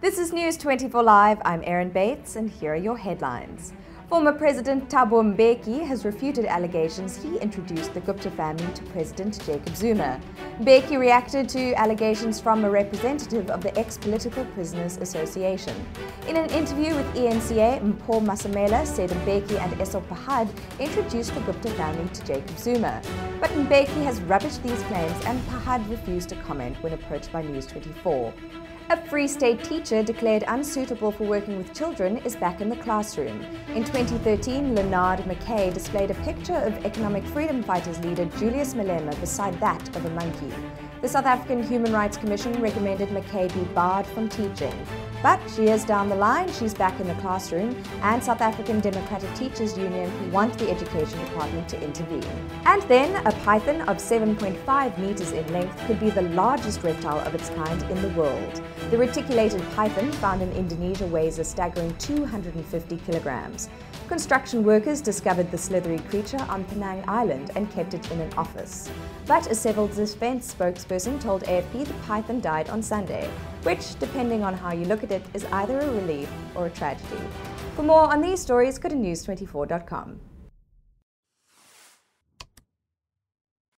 This is News 24 Live. I'm Erin Bates, and here are your headlines. Former President Thabo Mbeki has refuted allegations he introduced the Gupta family to President Jacob Zuma. Mbeki reacted to allegations from a representative of the Ex-Political Prisoners Association. In an interview with ENCA, Mpho Masamela said Mbeki and Essop Pahad introduced the Gupta family to Jacob Zuma. But Mbeki has rubbished these claims and Pahad refused to comment when approached by News 24. A Free State teacher declared unsuitable for working with children is back in the classroom. In 2013, Leonard Mackay displayed a picture of economic freedom fighters leader Julius Malema beside that of a monkey. The South African Human Rights Commission recommended Mackay be barred from teaching. But years down the line, she's back in the classroom, and South African Democratic Teachers Union want the Education Department to intervene. And then, a python of 7.5 meters in length could be the largest reptile of its kind in the world. The reticulated python found in Indonesia weighs a staggering 250 kilograms. Construction workers discovered the slithery creature on Penang Island and kept it in an office. But a civil defense spokesperson told AFP the python died on Sunday, which, depending on how you look at it, is either a relief or a tragedy. For more on these stories, go to news24.com.